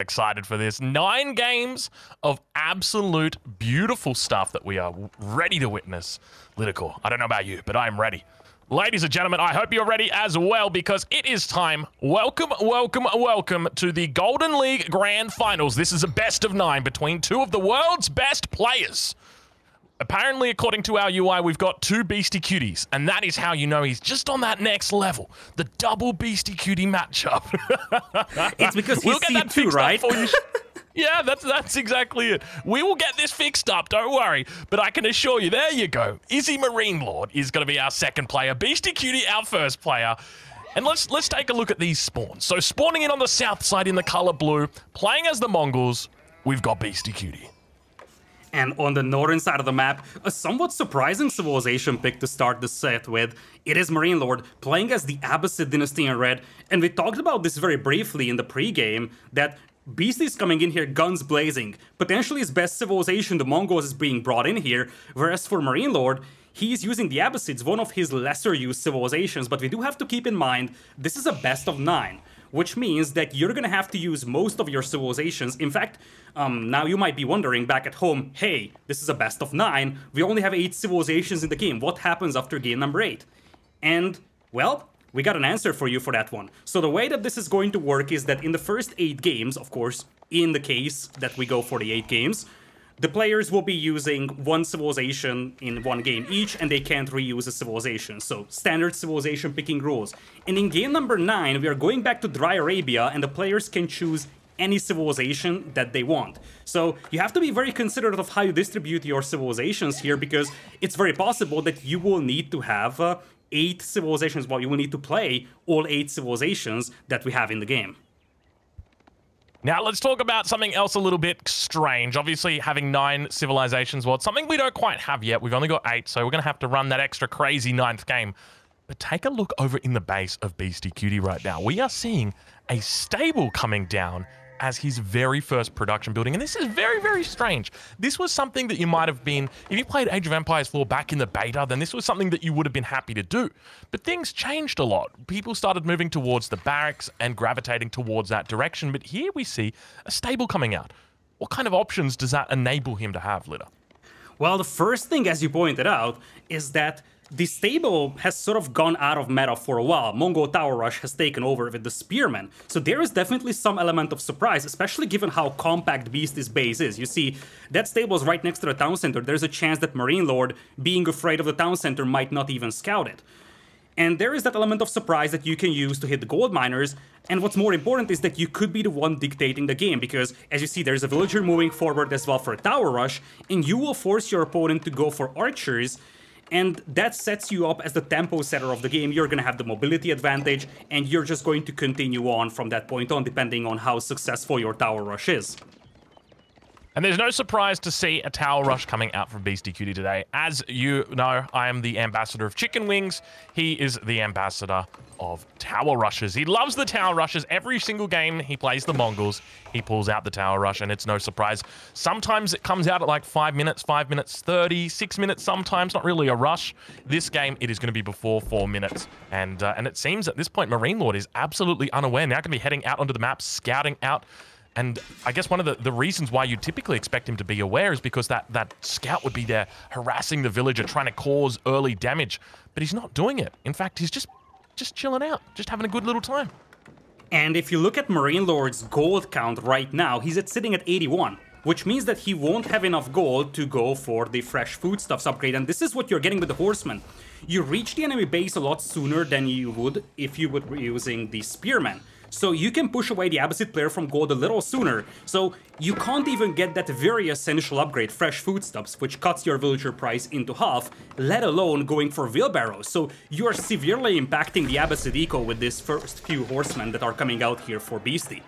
excited for this. Nine games of absolute beautiful stuff that we are ready to witness. Lidakor, I don't know about you, but I'm ready. Ladies and gentlemen, I hope you're ready as well because it is time. Welcome, welcome, welcome to the Golden League Grand Finals. This is a best of nine between two of the world's best players. Apparently, according to our UI, we've got two BeastyQTs, and that is how you know he's just on that next level. The double BeastyQT matchup. it's because he's we'll get C2, right? yeah, that's that's exactly it. We will get this fixed up, don't worry. But I can assure you, there you go. Izzy Marine Lord is going to be our second player. BeastyQT, our first player. And let's let's take a look at these spawns. So spawning in on the south side in the color blue, playing as the Mongols, we've got BeastyQT. And on the northern side of the map, a somewhat surprising civilization pick to start the set with. It is Marine Lord, playing as the Abbasid dynasty in red. And we talked about this very briefly in the pregame, that Beastie is coming in here guns blazing. Potentially his best civilization, the Mongols, is being brought in here. Whereas for Marine Lord, he's using the Abbasids, one of his lesser used civilizations. But we do have to keep in mind, this is a best of nine which means that you're gonna have to use most of your civilizations. In fact, um, now you might be wondering back at home, hey, this is a best of nine, we only have eight civilizations in the game, what happens after game number eight? And, well, we got an answer for you for that one. So the way that this is going to work is that in the first eight games, of course, in the case that we go for the eight games, the players will be using one civilization in one game each, and they can't reuse a civilization. So, standard civilization picking rules. And in game number 9, we are going back to Dry Arabia, and the players can choose any civilization that they want. So you have to be very considerate of how you distribute your civilizations here because it's very possible that you will need to have uh, eight civilizations, well, you will need to play all eight civilizations that we have in the game. Now, let's talk about something else a little bit strange. Obviously, having nine civilizations, well, it's something we don't quite have yet. We've only got eight, so we're going to have to run that extra crazy ninth game. But take a look over in the base of BeastyQT right now. We are seeing a stable coming down as his very first production building. And this is very, very strange. This was something that you might have been, if you played Age of Empires 4 back in the beta, then this was something that you would have been happy to do. But things changed a lot. People started moving towards the barracks and gravitating towards that direction. But here we see a stable coming out. What kind of options does that enable him to have, Litter? Well, the first thing, as you pointed out, is that the stable has sort of gone out of meta for a while. Mongol Tower Rush has taken over with the Spearman. so there is definitely some element of surprise, especially given how compact Beastie's base is. You see, that stable is right next to the town center. There's a chance that Marine Lord, being afraid of the town center, might not even scout it. And there is that element of surprise that you can use to hit the gold miners. And what's more important is that you could be the one dictating the game, because as you see, there's a villager moving forward as well for a tower rush, and you will force your opponent to go for archers, and that sets you up as the tempo setter of the game. You're going to have the mobility advantage, and you're just going to continue on from that point on, depending on how successful your tower rush is. And there's no surprise to see a Tower Rush coming out from BeastyQT today. As you know, I am the ambassador of Chicken Wings. He is the ambassador of Tower Rushes. He loves the Tower Rushes. Every single game he plays the Mongols, he pulls out the Tower Rush, and it's no surprise. Sometimes it comes out at like 5 minutes, 5 minutes 30, 6 minutes sometimes, not really a rush. This game, it is going to be before 4 minutes. And, uh, and it seems at this point, Marine Lord is absolutely unaware. Now going to be heading out onto the map, scouting out and I guess one of the, the reasons why you typically expect him to be aware is because that, that scout would be there harassing the villager, trying to cause early damage. But he's not doing it. In fact, he's just just chilling out, just having a good little time. And if you look at Marine Lord's gold count right now, he's at sitting at 81 which means that he won't have enough gold to go for the fresh foodstuffs upgrade, and this is what you're getting with the Horseman. You reach the enemy base a lot sooner than you would if you were using the Spearman. So you can push away the Abbasid player from gold a little sooner. So you can't even get that very essential upgrade, fresh foodstuffs, which cuts your villager price into half, let alone going for wheelbarrows. So you are severely impacting the Abbasid eco with this first few horsemen that are coming out here for Beastie.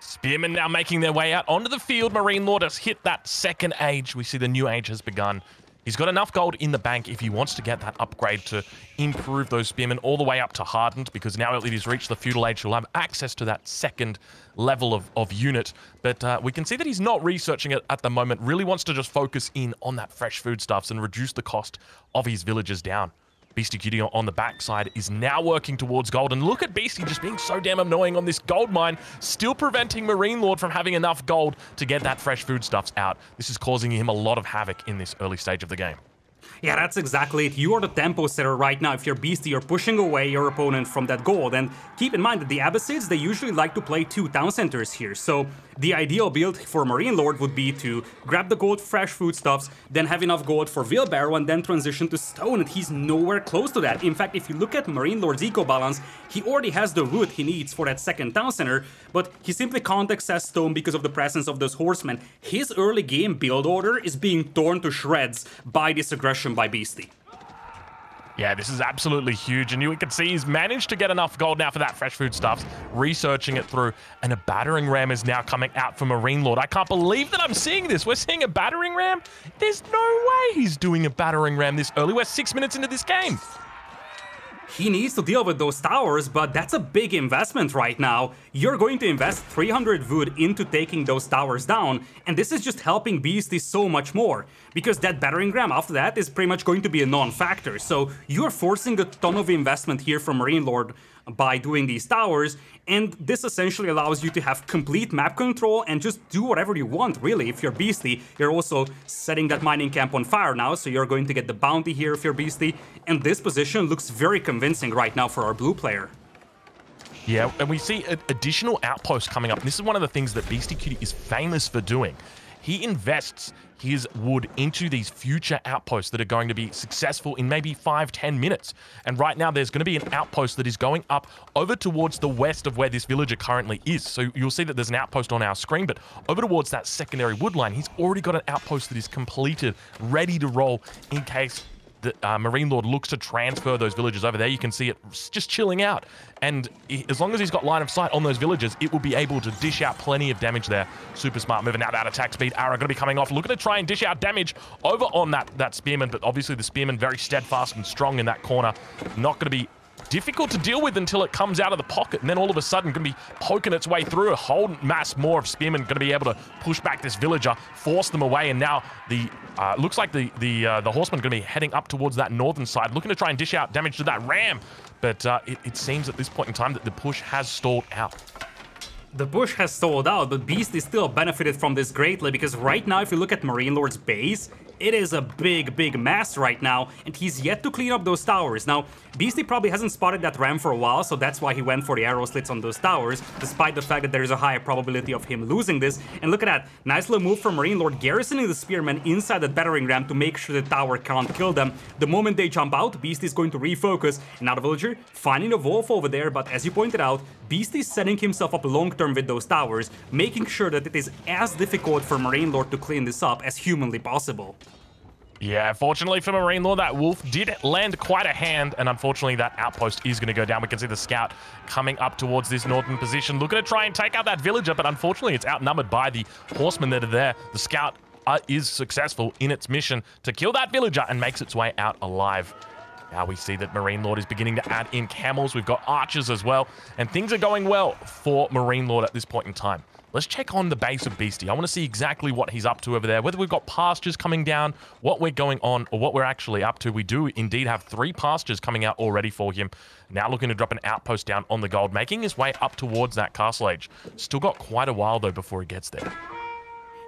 Spearmen now making their way out onto the field. Marine Lord has hit that second age. We see the new age has begun. He's got enough gold in the bank if he wants to get that upgrade to improve those spearmen all the way up to hardened, because now that he's reached the feudal age, he'll have access to that second level of, of unit. But uh, we can see that he's not researching it at the moment, really wants to just focus in on that fresh foodstuffs and reduce the cost of his villagers down. BeastyQT on the backside is now working towards gold. And look at Beastie just being so damn annoying on this gold mine, still preventing Marine Lord from having enough gold to get that fresh foodstuffs out. This is causing him a lot of havoc in this early stage of the game. Yeah, that's exactly it. You are the tempo setter right now. If you're Beastie, you're pushing away your opponent from that gold. And keep in mind that the Abbasids, they usually like to play two town centers here. So the ideal build for Marine Lord would be to grab the gold fresh foodstuffs, then have enough gold for wheelbarrow, and then transition to stone. And he's nowhere close to that. In fact, if you look at Marine Lord's eco balance, he already has the wood he needs for that second town center, but he simply can't access stone because of the presence of those horsemen. His early game build order is being torn to shreds by this aggression by Beastie. Yeah, this is absolutely huge, and you can see he's managed to get enough gold now for that fresh food stuff, researching it through, and a battering ram is now coming out for Marine Lord. I can't believe that I'm seeing this. We're seeing a battering ram? There's no way he's doing a battering ram this early. We're six minutes into this game. He needs to deal with those towers, but that's a big investment right now. You're going to invest 300 wood into taking those towers down, and this is just helping Beastie so much more, because that battering ram after that is pretty much going to be a non-factor, so you're forcing a ton of investment here from Marine Lord by doing these towers, and this essentially allows you to have complete map control and just do whatever you want, really. If you're Beastie, you're also setting that mining camp on fire now, so you're going to get the bounty here if you're Beastie, and this position looks very convincing right now for our blue player. Yeah, and we see additional outposts coming up. This is one of the things that BeastyQT is famous for doing. He invests his wood into these future outposts that are going to be successful in maybe five, ten minutes. And right now, there's going to be an outpost that is going up over towards the west of where this villager currently is. So you'll see that there's an outpost on our screen, but over towards that secondary wood line, he's already got an outpost that is completed, ready to roll in case the uh, Marine Lord looks to transfer those villages over there. You can see it just chilling out. And as long as he's got line of sight on those villages, it will be able to dish out plenty of damage there. Super smart moving out that attack speed. Arrow going to be coming off. Looking to try and dish out damage over on that, that spearman, but obviously the spearman very steadfast and strong in that corner. Not going to be difficult to deal with until it comes out of the pocket, and then all of a sudden going to be poking its way through. A whole mass more of spearmen going to be able to push back this villager, force them away, and now the uh, looks like the the uh, the horseman going to be heading up towards that northern side, looking to try and dish out damage to that ram. But uh, it, it seems at this point in time that the push has stalled out. The push has stalled out, but Beast is still benefited from this greatly because right now, if you look at Marine Lord's base, it is a big, big mess right now, and he's yet to clean up those towers. Now, Beastie probably hasn't spotted that ram for a while, so that's why he went for the arrow slits on those towers, despite the fact that there is a high probability of him losing this. And look at that, nice little move from Marine Lord, garrisoning the spearmen inside that battering ram to make sure the tower can't kill them. The moment they jump out, Beastie is going to refocus, and now the villager finding a wolf over there, but as you pointed out, Beastie is setting himself up long-term with those towers, making sure that it is as difficult for Marine Lord to clean this up as humanly possible. Yeah, fortunately for Marine Lord, that wolf did land quite a hand, and unfortunately that outpost is going to go down. We can see the scout coming up towards this northern position, looking to try and take out that villager, but unfortunately it's outnumbered by the horsemen that are there. The scout uh, is successful in its mission to kill that villager and makes its way out alive. Now we see that Marine Lord is beginning to add in camels. We've got archers as well, and things are going well for Marine Lord at this point in time. Let's check on the base of Beastie. I want to see exactly what he's up to over there, whether we've got pastures coming down, what we're going on, or what we're actually up to. We do indeed have three pastures coming out already for him. Now looking to drop an outpost down on the gold, making his way up towards that castle age. Still got quite a while, though, before he gets there.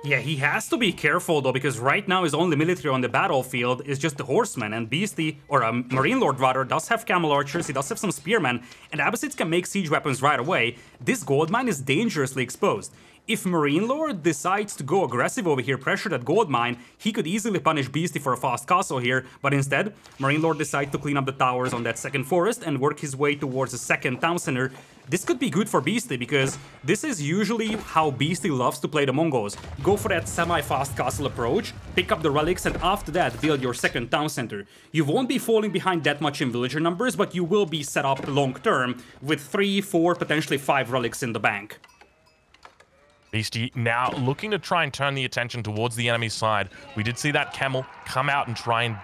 Yeah, he has to be careful though, because right now his only military on the battlefield is just the horsemen, and Beastie, or a um, Marine Lord rather, does have camel archers, he does have some spearmen, and Abbasids can make siege weapons right away. This gold mine is dangerously exposed. If Marine Lord decides to go aggressive over here, pressure that gold mine, he could easily punish Beastie for a fast castle here, but instead, Marine Lord decides to clean up the towers on that second forest and work his way towards the second town center. This could be good for Beastie, because this is usually how Beastie loves to play the Mongols. Go for that semi-fast castle approach, pick up the relics, and after that, build your second town center. You won't be falling behind that much in villager numbers, but you will be set up long-term, with 3, 4, potentially 5 relics in the bank. Beastie now looking to try and turn the attention towards the enemy's side. We did see that camel come out and try and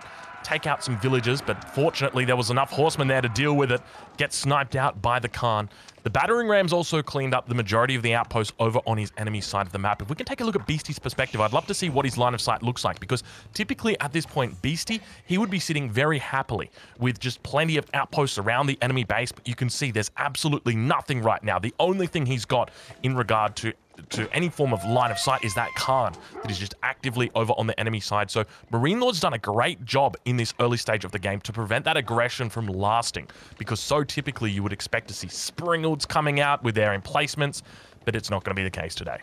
take out some villagers, but fortunately there was enough horsemen there to deal with it, get sniped out by the Khan. The battering rams also cleaned up the majority of the outposts over on his enemy side of the map. If we can take a look at Beastie's perspective, I'd love to see what his line of sight looks like because typically at this point, Beastie, he would be sitting very happily with just plenty of outposts around the enemy base, but you can see there's absolutely nothing right now. The only thing he's got in regard to to any form of line of sight is that Khan that is just actively over on the enemy side. So Marine Lord's done a great job in this early stage of the game to prevent that aggression from lasting because so typically you would expect to see Springalds coming out with their emplacements, but it's not going to be the case today.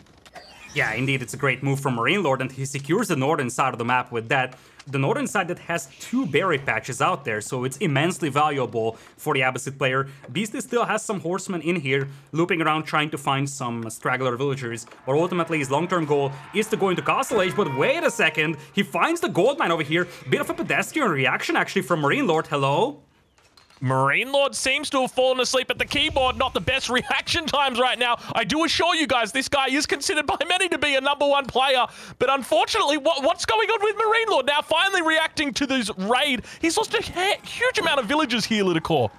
Yeah, indeed, it's a great move from Marine Lord, and he secures the northern side of the map with that. The northern side that has two berry patches out there, so it's immensely valuable for the Abbasid player. Beastie still has some horsemen in here, looping around trying to find some straggler villagers, but ultimately his long-term goal is to go into Castle Age, but wait a second, he finds the gold mine over here. Bit of a pedestrian reaction actually from Marine Lord, hello? Marine Lord seems to have fallen asleep at the keyboard. Not the best reaction times right now. I do assure you guys, this guy is considered by many to be a number one player. But unfortunately, what, what's going on with Marine Lord? Now finally reacting to this raid. He's lost a huge amount of villagers here, Lidakor.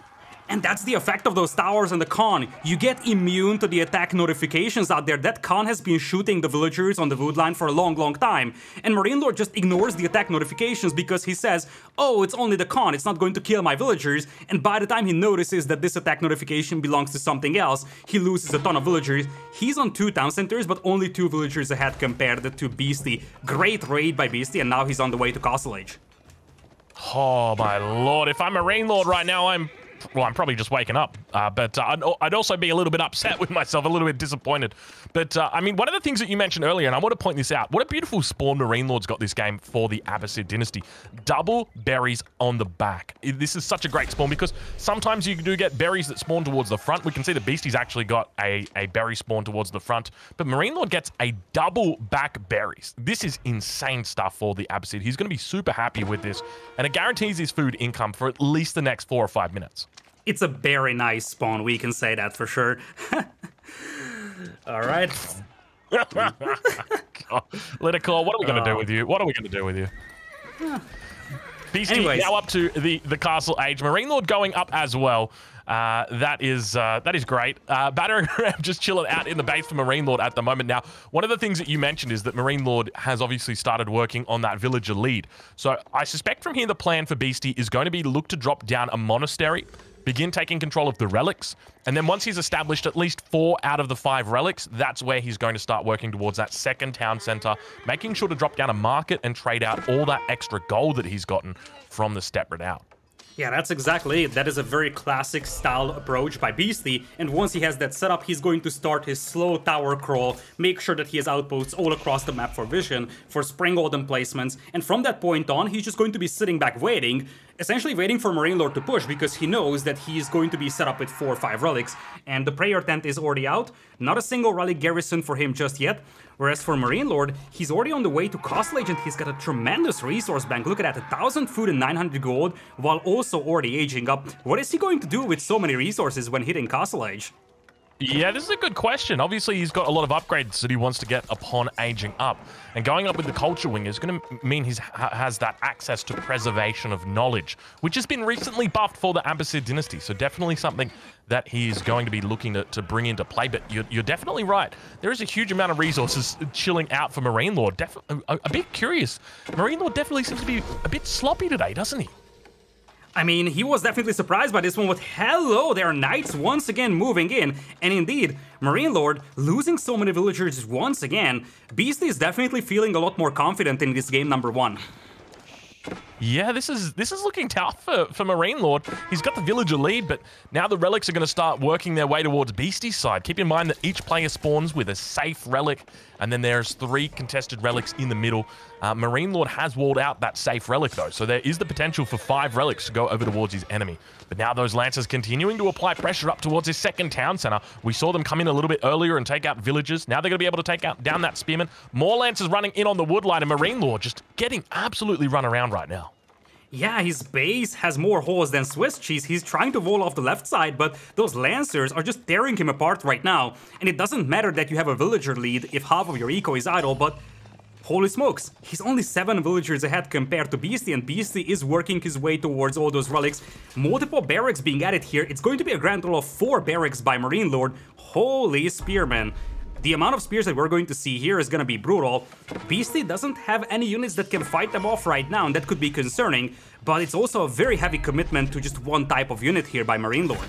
And that's the effect of those towers and the Khan. You get immune to the attack notifications out there. That Khan has been shooting the villagers on the wood line for a long, long time. And Marine Lord just ignores the attack notifications because he says, oh, it's only the Khan, it's not going to kill my villagers. And by the time he notices that this attack notification belongs to something else, he loses a ton of villagers. He's on two town centers, but only two villagers ahead compared to Beastie. Great raid by Beastie, and now he's on the way to Castle Age. Oh my lord, if I'm a Marine Lord right now, I'm well, I'm probably just waking up. Uh, but uh, I'd, also be a little bit upset with myself, a little bit disappointed. But uh, I mean, one of the things that you mentioned earlier, and I want to point this out, what a beautiful spawn Marine Lord's got this game for the Abbasid dynasty. Double berries on the back. This is such a great spawn because sometimes you do get berries that spawn towards the front. We can see the Beastie's actually got a, a berry spawn towards the front, but Marine Lord gets a double back berries. This is insane stuff for the Abbasid. He's going to be super happy with this, and it guarantees his food income for at least the next four or five minutes. It's a very nice spawn, we can say that for sure. All right. Lidakor, what are we going to do with you? What are we going to do with you? Beastie now up to the, the castle age. Marine Lord going up as well. Uh, that is uh, that is great. Uh, Battering Ram just chilling out in the base for Marine Lord at the moment. Now, one of the things that you mentioned is that Marine Lord has obviously started working on that villager lead. So I suspect from here the plan for Beastie is going to be look to drop down a monastery begin taking control of the relics. And then once he's established at least four out of the five relics, that's where he's going to start working towards that second town center, making sure to drop down a market and trade out all that extra gold that he's gotten from the Steppe Redoubt. Yeah, that's exactly it. That is a very classic style approach by Beastly, and once he has that set up, he's going to start his slow tower crawl, make sure that he has outposts all across the map for vision, for Springald placements, and from that point on, he's just going to be sitting back waiting, essentially waiting for Marine Lord to push because he knows that he is going to be set up with 4 or 5 relics, and the prayer tent is already out, not a single relic garrison for him just yet, whereas for Marine Lord, he's already on the way to Castle Age and he's got a tremendous resource bank, look at that, 1000 food and 900 gold, while also already aging up. What is he going to do with so many resources when hitting Castle Age? Yeah, this is a good question. Obviously, he's got a lot of upgrades that he wants to get upon aging up. And going up with the Culture Wing is going to mean he ha has that access to preservation of knowledge, which has been recently buffed for the Abbasid dynasty. So definitely something that he's going to be looking to, to bring into play. But you're, you're, definitely right. There is a huge amount of resources chilling out for Marine Lord. Def a, a bit curious. Marine Lord definitely seems to be a bit sloppy today, doesn't he? I mean, he was definitely surprised by this one with hello, there are knights once again moving in. And indeed, Marine Lord losing so many villagers once again, Beastie is definitely feeling a lot more confident in this game number one. Yeah, this is this is looking tough for, for Marine Lord. He's got the villager lead, but now the relics are going to start working their way towards Beastie's side. Keep in mind that each player spawns with a safe relic, and then there's three contested relics in the middle. Uh, Marine Lord has walled out that safe relic, though, so there is the potential for five relics to go over towards his enemy. But now those Lancers continuing to apply pressure up towards his second town center. We saw them come in a little bit earlier and take out villagers. Now they're going to be able to take out down that Spearman. More Lancers running in on the woodline, and Marine Lord just getting absolutely run around right now. Yeah, his base has more holes than Swiss cheese. He's trying to wall off the left side, but those Lancers are just tearing him apart right now. And it doesn't matter that you have a villager lead if half of your eco is idle, but Holy smokes, he's only 7 villagers ahead compared to Beastie, and Beastie is working his way towards all those relics. Multiple barracks being added here. It's going to be a grand total of 4 barracks by Marine Lord. Holy spearman. The amount of spears that we're going to see here is going to be brutal. Beastie doesn't have any units that can fight them off right now, and that could be concerning, but it's also a very heavy commitment to just one type of unit here by Marine Lord.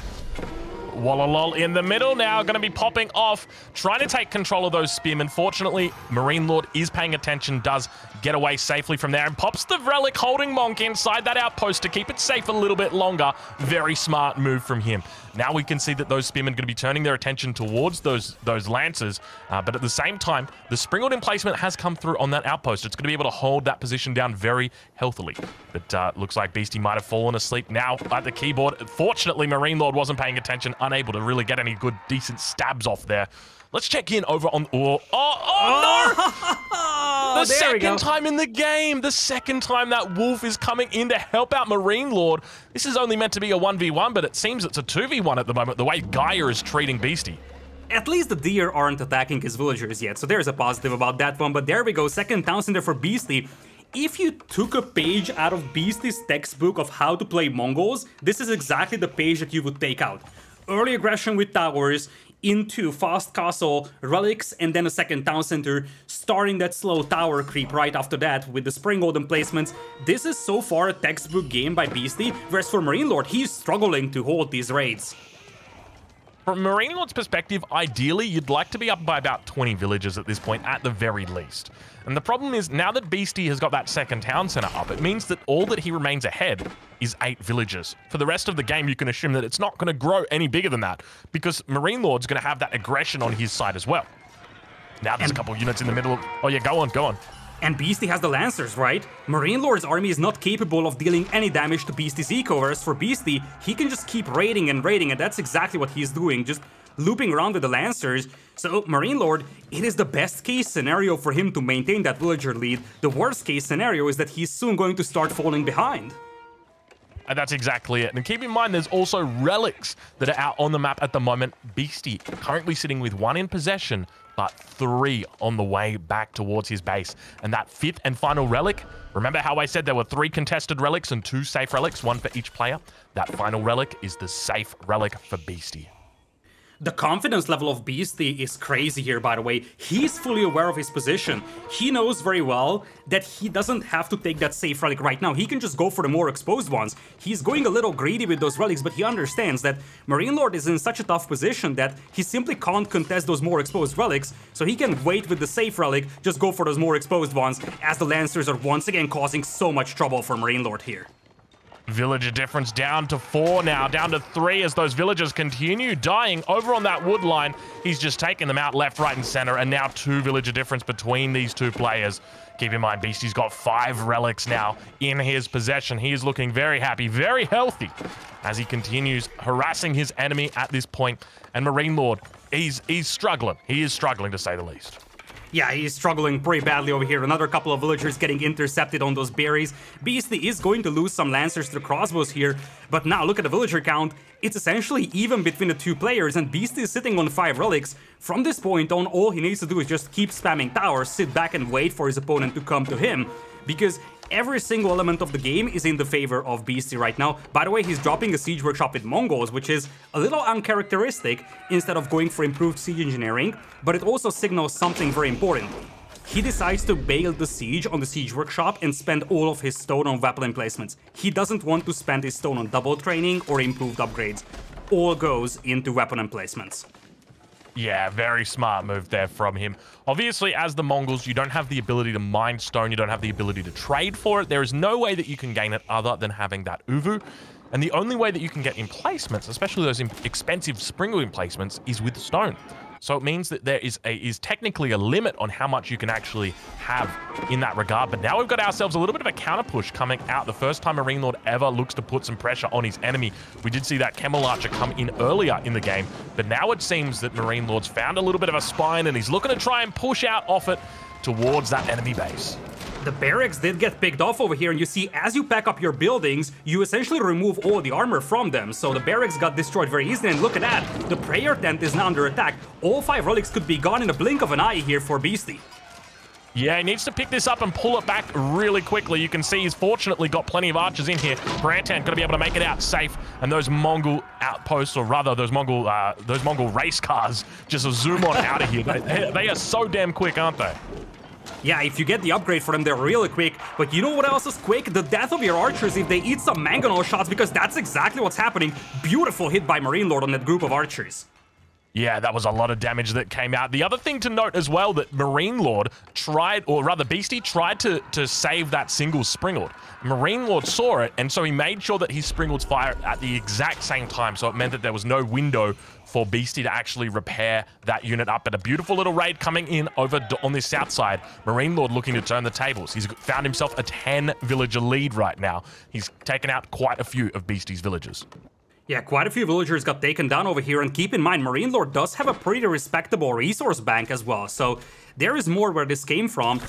Wololo in the middle now, going to be popping off, trying to take control of those spearmen. Fortunately, Marine Lord is paying attention, does get away safely from there, and pops the Relic holding Monk inside that outpost to keep it safe a little bit longer. Very smart move from him. Now we can see that those spearmen are going to be turning their attention towards those those lancers, uh, but at the same time, the Springald emplacement has come through on that outpost. It's going to be able to hold that position down very healthily. But uh, looks like Beastie might have fallen asleep now at the keyboard. Fortunately, Marine Lord wasn't paying attention, unable to really get any good, decent stabs off there. Let's check in over on. Oh, oh, oh no! the second time in the game, the second time that Wolf is coming in to help out Marine Lord. This is only meant to be a 1v1, but it seems it's a 2v1 at the moment, the way Gaia is treating Beastie. At least the deer aren't attacking his villagers yet, so there's a positive about that one. But there we go, second town center for Beasty. If you took a page out of Beasty's textbook of how to play Mongols, this is exactly the page that you would take out. Early aggression with towers, into fast castle relics and then a second town center, starting that slow tower creep right after that with the Springald placements. This is so far a textbook game by Beastie, whereas for Marine Lord, he's struggling to hold these raids. From Marine Lord's perspective, ideally, you'd like to be up by about 20 villages at this point, at the very least. And the problem is, now that Beastie has got that second town center up, it means that all that he remains ahead is eight villages. For the rest of the game, you can assume that it's not going to grow any bigger than that, because Marine Lord's going to have that aggression on his side as well. Now there's and a couple units in the middle. Oh yeah, go on, go on. And Beastie has the Lancers, right? Marine Lord's army is not capable of dealing any damage to Beastie's eco, whereas for Beastie, he can just keep raiding and raiding, and that's exactly what he's doing, just looping around with the Lancers. So, Marine Lord, it is the best case scenario for him to maintain that villager lead. The worst case scenario is that he's soon going to start falling behind. And that's exactly it. And keep in mind, there's also relics that are out on the map at the moment. Beastie currently sitting with one in possession but three on the way back towards his base. And that fifth and final relic, remember how I said there were three contested relics and two safe relics, one for each player? That final relic is the safe relic for Beastie. The confidence level of Beastie is crazy here, by the way. He's fully aware of his position. He knows very well that he doesn't have to take that safe relic right now. He can just go for the more exposed ones. He's going a little greedy with those relics, but he understands that Marine Lord is in such a tough position that he simply can't contest those more exposed relics, so he can wait with the safe relic, just go for those more exposed ones, as the Lancers are once again causing so much trouble for Marine Lord here. Villager difference down to four now, down to three as those villagers continue dying over on that wood line. He's just taking them out left, right, and center, and now two villager difference between these two players. Keep in mind, Beastie's got five relics now in his possession. He is looking very happy, very healthy as he continues harassing his enemy at this point. And Marine Lord, he's he's struggling. He is struggling to say the least. Yeah, he's struggling pretty badly over here. Another couple of villagers getting intercepted on those berries. Beastie is going to lose some lancers to crossbows here, but now look at the villager count. It's essentially even between the two players, and Beastie is sitting on 5 relics. From this point on, all he needs to do is just keep spamming towers, sit back and wait for his opponent to come to him. Because every single element of the game is in the favor of Beastie right now. By the way, he's dropping a Siege Workshop with Mongols, which is a little uncharacteristic instead of going for improved siege engineering, but it also signals something very important. He decides to bail the siege on the siege workshop and spend all of his stone on weapon emplacements. He doesn't want to spend his stone on double training or improved upgrades. All goes into weapon emplacements. Yeah, very smart move there from him. Obviously, as the Mongols, you don't have the ability to mine stone. You don't have the ability to trade for it. There is no way that you can gain it other than having that Ovoo. And the only way that you can get emplacements, especially those expensive Springald emplacements, is with stone. So it means that there is a, is technically a limit on how much you can actually have in that regard. But now we've got ourselves a little bit of a counter push coming out. The first time Marine Lord ever looks to put some pressure on his enemy. We did see that Camel Archer come in earlier in the game, but now it seems that Marine Lord's found a little bit of a spine and he's looking to try and push out off it towards that enemy base. The barracks did get picked off over here, and you see, as you pack up your buildings, you essentially remove all the armor from them, so the barracks got destroyed very easily, and look at that, the prayer tent is now under attack. All five relics could be gone in a blink of an eye here for Beastie. Yeah, he needs to pick this up and pull it back really quickly. You can see he's fortunately got plenty of archers in here. Brantan going to be able to make it out safe, and those Mongol outposts, or rather those Mongol uh, those Mongol race cars, just zoom on out of here. They, they are so damn quick, aren't they? Yeah, if you get the upgrade for them, they're really quick. But you know what else is quick? The death of your archers if they eat some mangonel shots, because that's exactly what's happening. Beautiful hit by Marine Lord on that group of archers. Yeah, that was a lot of damage that came out. The other thing to note as well that Marine Lord tried, or rather Beastie tried to, to save that single Springald. Marine Lord saw it, and so he made sure that his Springald's fire at the exact same time, so it meant that there was no window for Beastie to actually repair that unit up. But a beautiful little raid coming in over on this south side. Marine Lord looking to turn the tables. He's found himself a 10 villager lead right now. He's taken out quite a few of Beastie's villagers. Yeah, quite a few villagers got taken down over here, and keep in mind, Marine Lord does have a pretty respectable resource bank as well, so there is more where this came from.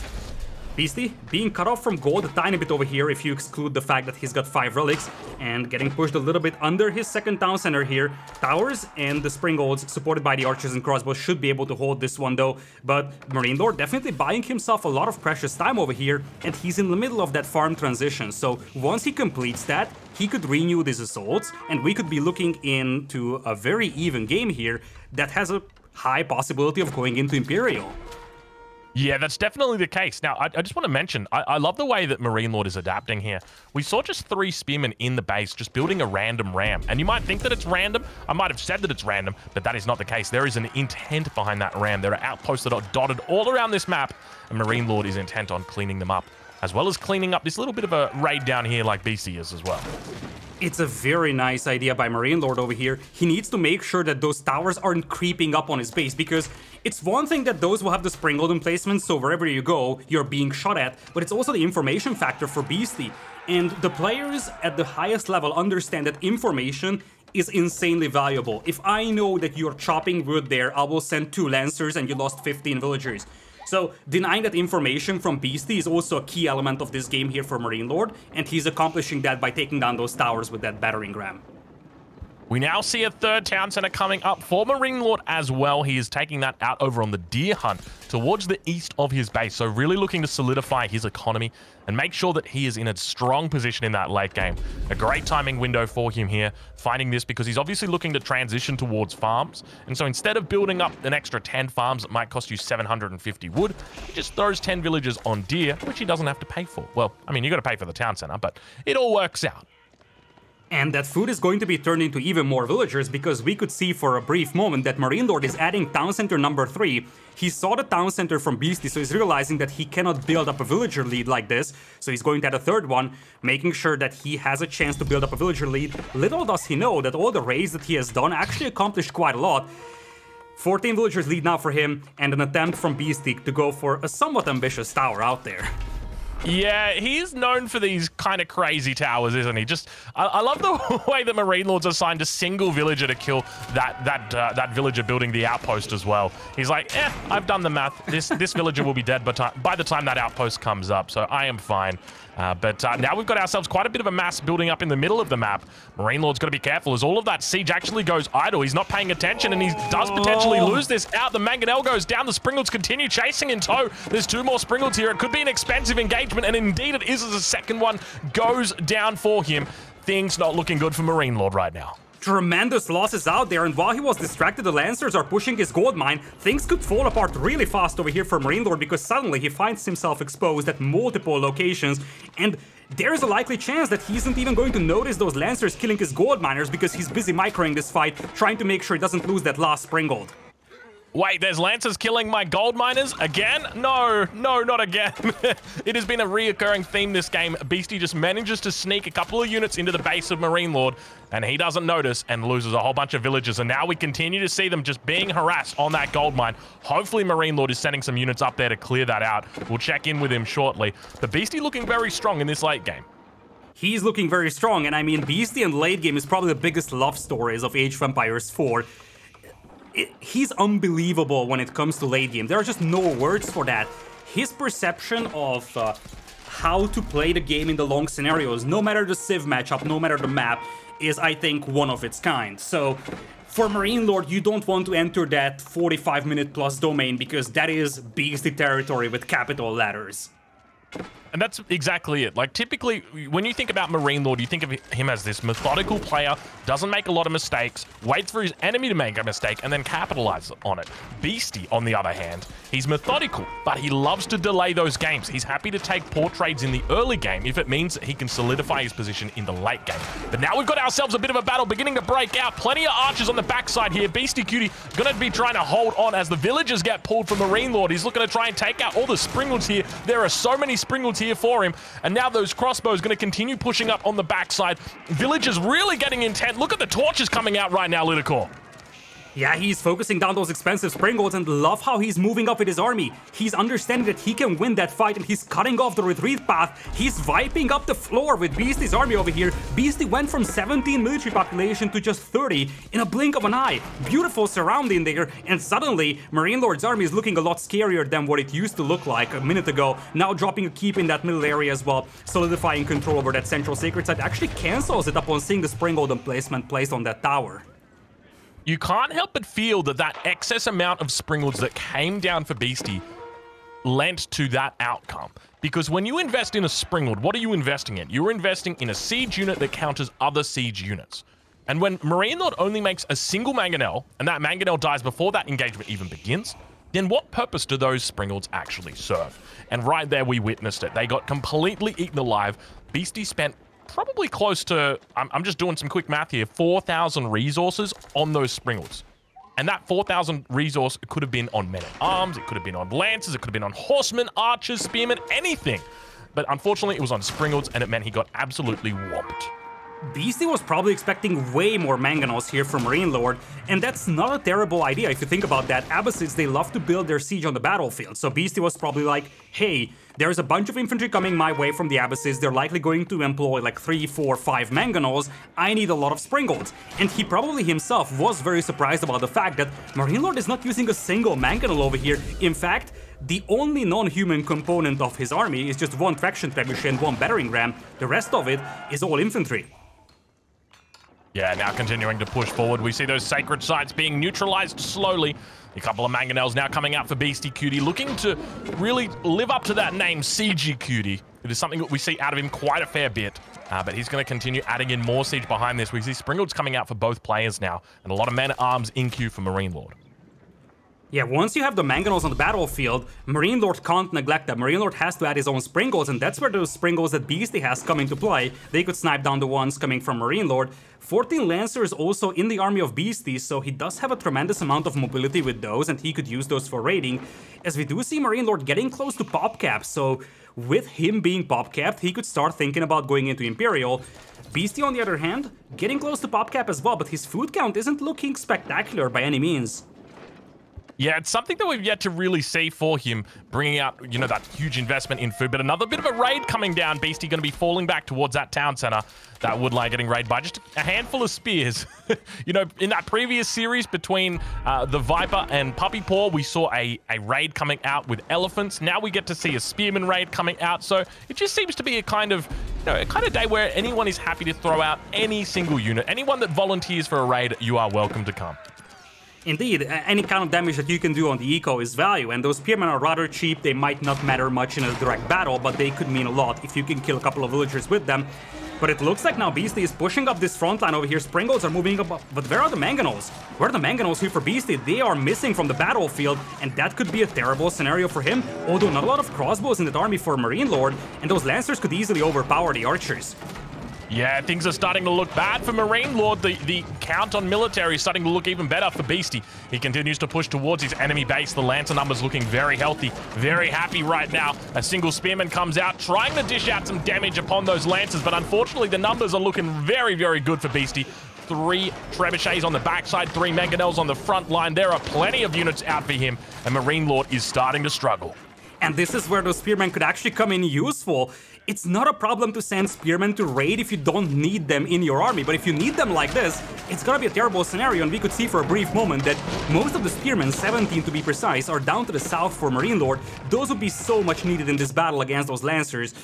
Beastie being cut off from gold a tiny bit over here if you exclude the fact that he's got 5 relics and getting pushed a little bit under his second town center here. Towers and the Springalds supported by the archers and crossbows should be able to hold this one though, but Marine Lord definitely buying himself a lot of precious time over here and he's in the middle of that farm transition, so once he completes that, he could renew these assaults and we could be looking into a very even game here that has a high possibility of going into Imperial. Yeah, that's definitely the case. Now, I, I just want to mention, I, I, love the way that Marine Lord is adapting here. We saw just three spearmen in the base, just building a random ram. And you might think that it's random. I might have said that it's random, but that is not the case. There is an intent behind that ram. There are outposts that uh, are dotted all around this map, and Marine Lord is intent on cleaning them up, as well as cleaning up this little bit of a raid down here like BC is as well. It's a very nice idea by Marine Lord over here. He needs to make sure that those towers aren't creeping up on his base, because it's one thing that those will have the Springald emplacements, so wherever you go, you're being shot at, but it's also the information factor for Beastie. And the players at the highest level understand that information is insanely valuable. If I know that you're chopping wood there, I will send two Lancers and you lost 15 villagers. So denying that information from Beastie is also a key element of this game here for Marine Lord, and he's accomplishing that by taking down those towers with that battering ram. We now see a third town center coming up for Marine Lord as well. He is taking that out over on the deer hunt towards the east of his base. So really looking to solidify his economy and make sure that he is in a strong position in that late game. A great timing window for him here, finding this because he's obviously looking to transition towards farms. And so instead of building up an extra 10 farms that might cost you 750 wood, he just throws 10 villages on deer, which he doesn't have to pay for. Well, I mean, you got to pay for the town center, but it all works out. And that food is going to be turned into even more villagers because we could see for a brief moment that Marine Lord is adding town center number 3. He saw the town center from Beastie, so he's realizing that he cannot build up a villager lead like this, so he's going to add a third one, making sure that he has a chance to build up a villager lead. Little does he know that all the raids that he has done actually accomplished quite a lot. 14 villagers lead now for him, and an attempt from Beastie to go for a somewhat ambitious tower out there. Yeah, he's known for these kind of crazy towers, isn't he? Just, I, I, love the way that Marine Lord's assigned a single villager to kill that that uh, that villager building the outpost as well. He's like, eh, I've done the math. This this villager will be dead by, by the time that outpost comes up, so I am fine. Uh, but uh, now we've got ourselves quite a bit of a mass building up in the middle of the map. Marine Lord's got to be careful as all of that siege actually goes idle. He's not paying attention and he does potentially oh. lose this out. The Mangonel goes down. The Springalds continue chasing in tow. There's two more Springalds here. It could be an expensive engagement and indeed it is as the second one goes down for him. Things not looking good for Marine Lord right now tremendous losses out there, and while he was distracted, the Lancers are pushing his gold mine. Things could fall apart really fast over here for Marine Lord because suddenly he finds himself exposed at multiple locations, and there is a likely chance that he isn't even going to notice those Lancers killing his gold miners because he's busy microing this fight, trying to make sure he doesn't lose that last Springald. Wait, there's Lancers killing my gold miners? Again? No, no, not again. it has been a reoccurring theme this game. Beastie just manages to sneak a couple of units into the base of Marine Lord, and he doesn't notice and loses a whole bunch of villagers. And now we continue to see them just being harassed on that gold mine. Hopefully Marine Lord is sending some units up there to clear that out. We'll check in with him shortly. The Beastie looking very strong in this late game. He's looking very strong, and I mean, Beastie and late game is probably the biggest love stories of Age of Empires 4 it, he's unbelievable when it comes to late game. There are just no words for that. His perception of uh, how to play the game in the long scenarios, no matter the Civ matchup, no matter the map, is, I think, one of its kind. So For Marine Lord, you don't want to enter that 45 minute plus domain because that is beastie territory with capital ladders. And that's exactly it. Like, typically, when you think about Marine Lord, you think of him as this methodical player, doesn't make a lot of mistakes, waits for his enemy to make a mistake, and then capitalizes on it. Beastie, on the other hand, he's methodical, but he loves to delay those games. He's happy to take poor trades in the early game if it means that he can solidify his position in the late game. But now we've got ourselves a bit of a battle beginning to break out. Plenty of archers on the backside here. BeastyQT gonna be trying to hold on as the villagers get pulled from Marine Lord. He's looking to try and take out all the Springalds here. There are so many Springalds here for him. And now those crossbows going to continue pushing up on the backside. Villagers really getting intent. Look at the torches coming out right now, Lidakor. Yeah, he's focusing down those expensive Springalds and love how he's moving up with his army. He's understanding that he can win that fight and he's cutting off the retreat path. He's wiping up the floor with Beastie's army over here. Beastie went from 17 military population to just 30 in a blink of an eye. Beautiful surrounding there and suddenly Marine Lord's army is looking a lot scarier than what it used to look like a minute ago. Now dropping a keep in that middle area as well, solidifying control over that central sacred site actually cancels it upon seeing the Springald emplacement placed on that tower you can't help but feel that that excess amount of Springalds that came down for Beastie lent to that outcome. Because when you invest in a Springald, what are you investing in? You're investing in a siege unit that counters other siege units. And when Marine Lord only makes a single Mangonel, and that Mangonel dies before that engagement even begins, then what purpose do those Springalds actually serve? And right there, we witnessed it. They got completely eaten alive. Beastie spent probably close to, I'm, I'm just doing some quick math here, 4,000 resources on those Springalds. And that 4,000 resource could have been on men-at-arms, it could have been on lancers, it could have been on horsemen, archers, spearmen, anything. But unfortunately, it was on Springalds, and it meant he got absolutely whomped. Beastie was probably expecting way more Mangonels here from Marine Lord, and that's not a terrible idea if you think about that. Abbasids, they love to build their siege on the battlefield, so Beastie was probably like, hey, there's a bunch of infantry coming my way from the Abbasids, they're likely going to employ like 3, 4, 5 Mangonels, I need a lot of Springalds. And he probably himself was very surprised about the fact that Marine Lord is not using a single Mangonel over here. In fact, the only non-human component of his army is just one traction trebuchet and one battering ram, the rest of it is all infantry. Yeah, now continuing to push forward. We see those sacred sites being neutralized slowly. A couple of mangonels now coming out for BeastyQT, looking to really live up to that name, CG Cutie. It is something that we see out of him quite a fair bit. Uh, but he's going to continue adding in more siege behind this. We see Springald's coming out for both players now, and a lot of men-at-arms in queue for Marine Lord. Yeah, once you have the Mangonels on the battlefield, Marine Lord can't neglect that. Marine Lord has to add his own Springalds, and that's where those Springalds that Beastie has come into play. They could snipe down the ones coming from Marine Lord. 14 Lancers is also in the army of Beasties, so he does have a tremendous amount of mobility with those, and he could use those for raiding. As we do see Marine Lord getting close to pop cap, so with him being pop capped, he could start thinking about going into Imperial. Beastie, on the other hand, getting close to pop cap as well, but his food count isn't looking spectacular by any means. Yeah, it's something that we've yet to really see for him, bringing out, you know, that huge investment in food. But another bit of a raid coming down. Beastie going to be falling back towards that town center. That Woodline getting raided by just a handful of spears. you know, in that previous series between uh, the Viper and Puppy Paw, we saw a, a raid coming out with elephants. Now we get to see a spearman raid coming out. So it just seems to be a kind of, you know, a kind of day where anyone is happy to throw out any single unit. Anyone that volunteers for a raid, you are welcome to come. Indeed, any kind of damage that you can do on the eco is value, and those spearmen are rather cheap, they might not matter much in a direct battle, but they could mean a lot if you can kill a couple of villagers with them. But it looks like now Beastie is pushing up this front line over here, Springalds are moving up, but where are the Mangonels? Where are the Mangonels here for Beastie? They are missing from the battlefield, and that could be a terrible scenario for him, although not a lot of crossbows in that army for Marine Lord, and those Lancers could easily overpower the archers. Yeah, things are starting to look bad for Marine Lord. The, the count on military is starting to look even better for Beastie. He continues to push towards his enemy base. The Lancer numbers looking very healthy, very happy right now. A single Spearman comes out, trying to dish out some damage upon those Lancers, but unfortunately the numbers are looking very, very good for Beastie three trebuchets on the backside, three mangonels on the front line. There are plenty of units out for him, and Marine Lord is starting to struggle. And this is where those spearmen could actually come in useful. It's not a problem to send spearmen to raid if you don't need them in your army, but if you need them like this, it's gonna be a terrible scenario, and we could see for a brief moment that most of the spearmen, 17 to be precise, are down to the south for Marine Lord. Those would be so much needed in this battle against those lancers.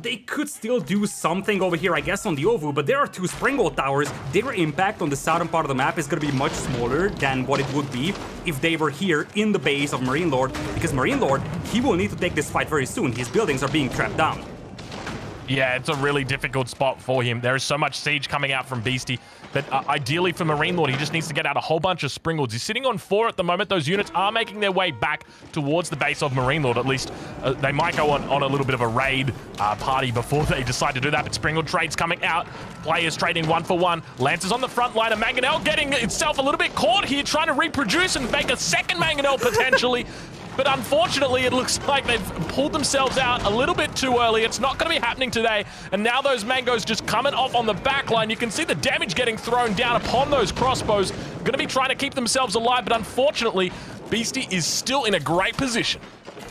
they could still do something over here, I guess, on the Ovoo, but there are two Springald towers. Their impact on the southern part of the map is going to be much smaller than what it would be if they were here in the base of Marine Lord, because Marine Lord, he will need to take this fight very soon. His buildings are being trapped down. Yeah, it's a really difficult spot for him. There is so much siege coming out from Beastie that uh, ideally for Marine Lord, he just needs to get out a whole bunch of Springalds. He's sitting on four at the moment. Those units are making their way back towards the base of Marine Lord. At least uh, they might go on, on a little bit of a raid uh, party before they decide to do that. But Springald trades coming out. Players trading one for one. Lancer's on the front line. And Mangonel getting itself a little bit caught here, trying to reproduce and make a second Mangonel potentially. But unfortunately, it looks like they've pulled themselves out a little bit too early. It's not going to be happening today. And now those mangoes just coming off on the back line. You can see the damage getting thrown down upon those crossbows. Going to be trying to keep themselves alive, but unfortunately, Beastie is still in a great position.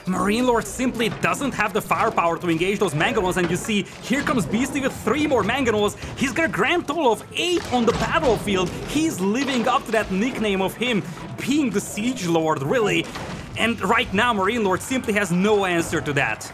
Marine Lord simply doesn't have the firepower to engage those Mangonels, and you see, here comes Beastie with three more Mangonels. He's got a grand total of eight on the battlefield. He's living up to that nickname of him being the Siege Lord, really. And right now, Marine Lord simply has no answer to that.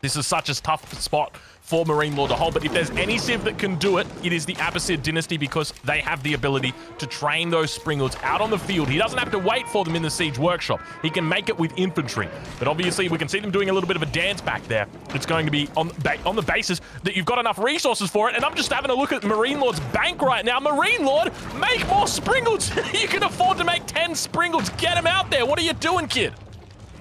This is such a tough spot for Marine Lord to hold, but if there's any Civ that can do it, it is the Abbasid dynasty because they have the ability to train those Springalds out on the field. He doesn't have to wait for them in the Siege Workshop. He can make it with infantry. But obviously, we can see them doing a little bit of a dance back there. It's going to be on, on the basis that you've got enough resources for it, and I'm just having a look at Marine Lord's bank right now. Marine Lord, make more Springalds! you can afford to make 10 Springalds. Get them out there. What are you doing, kid?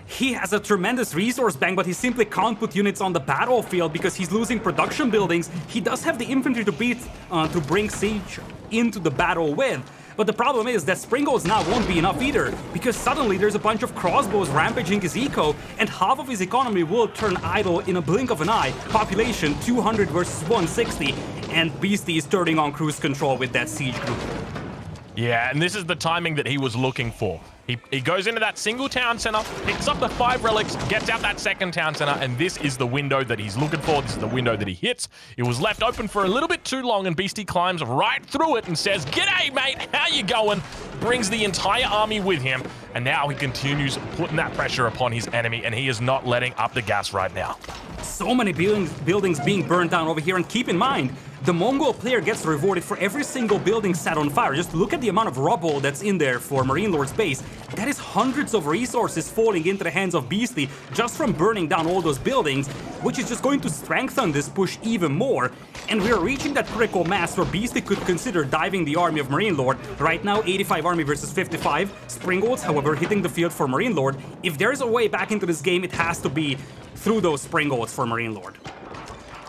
He has a tremendous resource bank, but he simply can't put units on the battlefield because he's losing production buildings. He does have the infantry to beat, uh, to bring siege into the battle with. But the problem is that Springald's now won't be enough either, because suddenly there's a bunch of crossbows rampaging his eco, and half of his economy will turn idle in a blink of an eye. Population 200 versus 160, and Beastie is turning on cruise control with that siege group. Yeah, and this is the timing that he was looking for. He, he goes into that single town center, picks up the five relics, gets out that second town center, and this is the window that he's looking for. This is the window that he hits. It was left open for a little bit too long, and Beastie climbs right through it and says, G'day, mate, how you going? Brings the entire army with him, and now he continues putting that pressure upon his enemy, and he is not letting up the gas right now. So many buildings, buildings being burned down over here, and keep in mind, the Mongol player gets rewarded for every single building set on fire. Just look at the amount of rubble that's in there for Marine Lord's base. That is hundreds of resources falling into the hands of Beastie just from burning down all those buildings, which is just going to strengthen this push even more. And we are reaching that critical mass where Beastie could consider diving the army of Marine Lord. Right now, 85 army versus 55. Springalds, however, hitting the field for Marine Lord. If there's a way back into this game, it has to be through those Springalds for Marine Lord.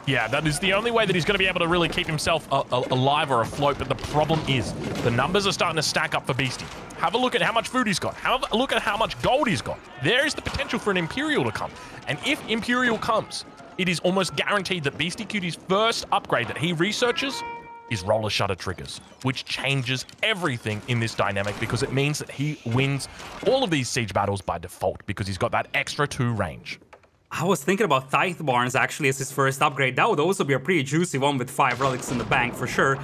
Yeah, that is the only way that he's going to be able to really keep himself uh, alive or afloat. But the problem is the numbers are starting to stack up for Beastie. Have a look at how much food he's got. Have a look at how much gold he's got. There is the potential for an Imperial to come. And if Imperial comes, it is almost guaranteed that BeastyQT's first upgrade that he researches is roller shutter triggers, which changes everything in this dynamic because it means that he wins all of these siege battles by default because he's got that extra two range. I was thinking about Tithe Barns actually as his first upgrade. That would also be a pretty juicy one with 5 relics in the bank for sure.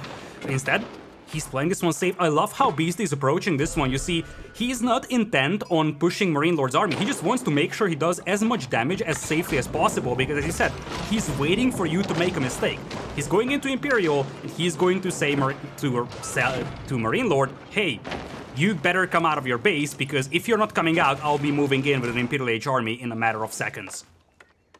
Instead, he's playing this one safe. I love how Beast is approaching this one. You see, he's not intent on pushing Marine Lord's army. He just wants to make sure he does as much damage as safely as possible because as he said, he's waiting for you to make a mistake. He's going into Imperial and he's going to say Mar to, to Marine Lord, hey, you better come out of your base because if you're not coming out, I'll be moving in with an Imperial Age army in a matter of seconds.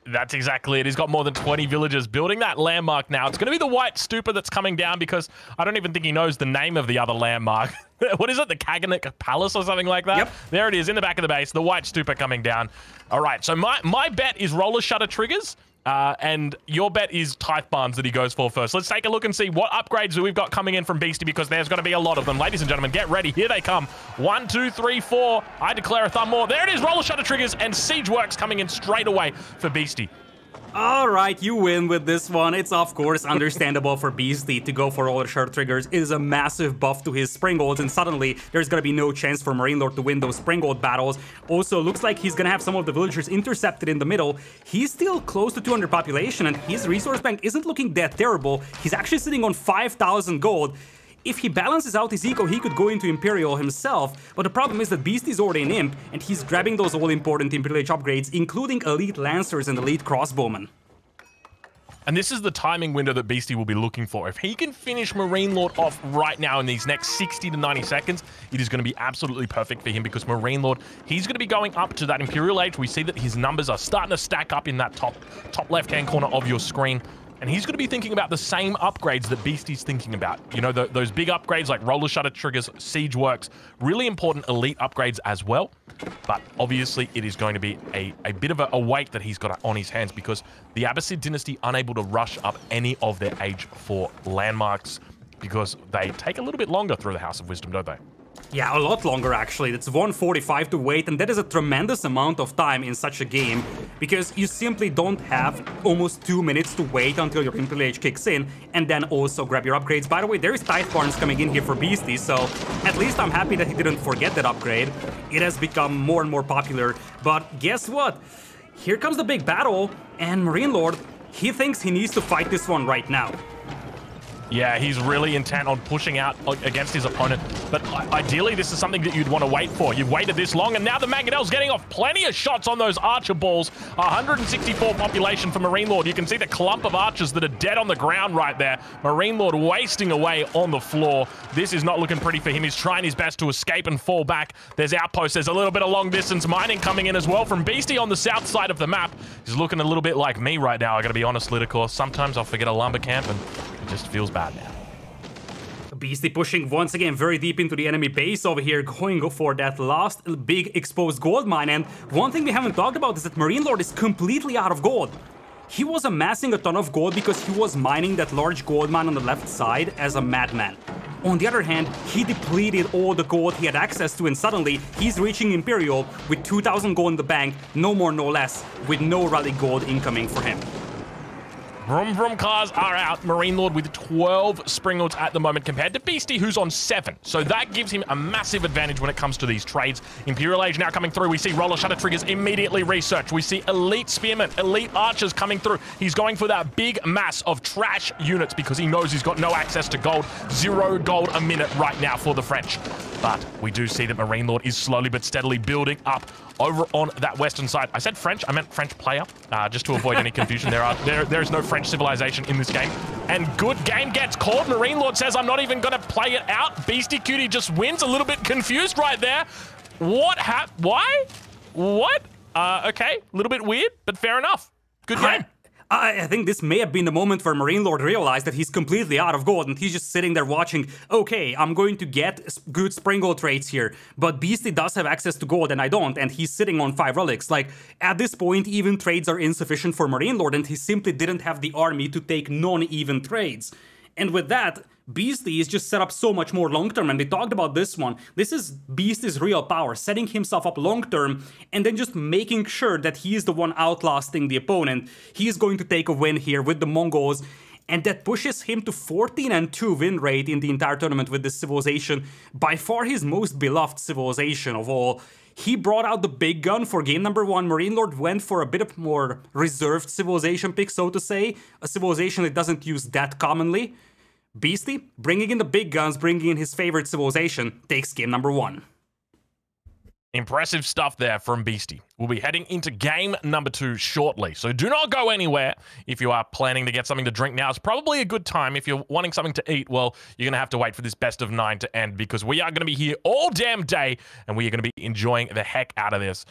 That's exactly it. He's got more than 20 villagers building that landmark now. It's going to be the White Stupa that's coming down because I don't even think he knows the name of the other landmark. what is it? The Kaganik Palace or something like that? Yep. There it is in the back of the base. The White Stupa coming down. All right. So my, my bet is roller shutter triggers. Uh, and your bet is Tithe Barns that he goes for first. Let's take a look and see what upgrades we've got coming in from Beastie because there's going to be a lot of them. Ladies and gentlemen, get ready. Here they come. One, two, three, four. I declare a thumb more. There it is. Roller Shutter Triggers and Siege Works coming in straight away for Beastie. All right, you win with this one. It's of course understandable for Beastie to go for all the shutter triggers. It is a massive buff to his Springalds, and suddenly there's gonna be no chance for Marine Lord to win those Springald battles. Also, looks like he's gonna have some of the villagers intercepted in the middle. He's still close to 200 population, and his resource bank isn't looking that terrible. He's actually sitting on 5,000 gold. If he balances out his eco, he could go into Imperial himself, but the problem is that Beast is already an imp, and he's grabbing those all-important Imperial Age upgrades, including Elite Lancers and Elite Crossbowmen. And this is the timing window that Beastie will be looking for. If he can finish Marine Lord off right now in these next 60 to 90 seconds, it is going to be absolutely perfect for him because Marine Lord, he's going to be going up to that Imperial Age. We see that his numbers are starting to stack up in that top, top left-hand corner of your screen. And he's going to be thinking about the same upgrades that Beastie's thinking about. You know, the, those big upgrades like roller shutter triggers, siege works, really important elite upgrades as well. But obviously, it is going to be a, a bit of a, a weight that he's got on his hands because the Abbasid dynasty unable to rush up any of their age 4 landmarks because they take a little bit longer through the House of Wisdom, don't they? Yeah, a lot longer actually. It's 145 to wait, and that is a tremendous amount of time in such a game, because you simply don't have almost two minutes to wait until your Imperial Age kicks in, and then also grab your upgrades. By the way, there is Tithe Barns coming in here for Beastie, so at least I'm happy that he didn't forget that upgrade. It has become more and more popular, but guess what? Here comes the big battle, and Marine Lord, he thinks he needs to fight this one right now. Yeah, he's really intent on pushing out against his opponent. But ideally, this is something that you'd want to wait for. You've waited this long, and now the Mangonel's getting off plenty of shots on those Archer balls. 164 population for Marine Lord. You can see the clump of archers that are dead on the ground right there. Marine Lord wasting away on the floor. This is not looking pretty for him. He's trying his best to escape and fall back. There's outposts. There's a little bit of long-distance mining coming in as well from Beastie on the south side of the map. He's looking a little bit like me right now, I gotta be honest, Lidakor. Sometimes I'll forget a lumber camp and it just feels bad now. Beastie pushing once again very deep into the enemy base over here, going for that last big exposed gold mine. And one thing we haven't talked about is that Marine Lord is completely out of gold. He was amassing a ton of gold because he was mining that large gold mine on the left side as a madman. On the other hand, he depleted all the gold he had access to and suddenly he's reaching Imperial with 2000 gold in the bank, no more no less, with no rally gold incoming for him. Vroom Vroom cars are out. Marine Lord with 12 Springalds at the moment compared to Beastie, who's on 7. So that gives him a massive advantage when it comes to these trades. Imperial Age now coming through. We see Roller Shutter Triggers immediately research. We see Elite Spearmen, Elite Archers coming through. He's going for that big mass of trash units because he knows he's got no access to gold. Zero gold a minute right now for the French. But we do see that Marine Lord is slowly but steadily building up over on that western side. I said French, I meant French player, uh, just to avoid any confusion. There are there there is no French civilization in this game. And good game gets called. Marine Lord says, I'm not even going to play it out. BeastyQT just wins. A little bit confused right there. What hap- Why? What? Uh, okay, a little bit weird, but fair enough. Good game. I, think this may have been the moment where Marine Lord realized that he's completely out of gold and he's just sitting there watching, okay, I'm going to get good Springald traits here, but Beastie does have access to gold and I don't, and he's sitting on 5 relics. Like, at this point, even trades are insufficient for Marine Lord and he simply didn't have the army to take non-even trades. And with that, Beastie is just set up so much more long term, and we talked about this one. This is Beastie's real power, setting himself up long term, and then just making sure that he is the one outlasting the opponent. He is going to take a win here with the Mongols, and that pushes him to 14 and 2 win rate in the entire tournament with this civilization, by far his most beloved civilization of all. He brought out the big gun for game number one. Marine Lord went for a bit of more reserved civilization pick, so to say, a civilization that doesn't use that commonly. Beastie, bringing in the big guns, bringing in his favorite civilization, takes game number one. Impressive stuff there from Beastie. We'll be heading into game number two shortly, so do not go anywhere. If you are planning to get something to drink now, it's probably a good time. If you're wanting something to eat, well, you're going to have to wait for this best of nine to end because we are going to be here all damn day and we are going to be enjoying the heck out of this.